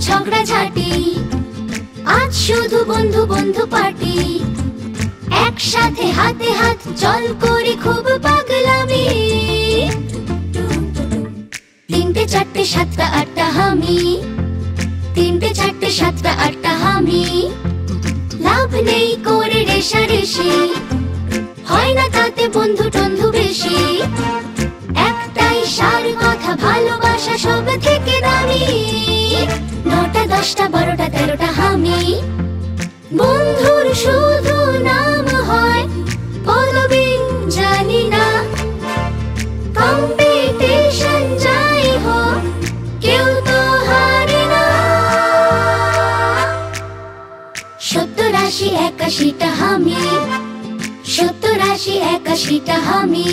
ঝগড়া ঝাঁটি আজ শুধু বন্ধু বন্ধু পার্টি। একসাথে হাতে হাত জল করি খুব পাগলামি। তিনটে, চারটে, সাতটা, আটটা হামি। তিনটে, চারটে, সাতটা, আটটা হামি। লাভ নেই করে রেশারেশি। হয় না তাতে বন্ধু টন্ধু বেশি। একটাই সার কথা, ভালোবাসা শুধু নাম হয় পদবী জানি না। কম্পিটিশন যাই হোক, কেউ তো হারে না। সত্তর আশি একাশিটা হামি সত্তর আশি একাশিটা হামি।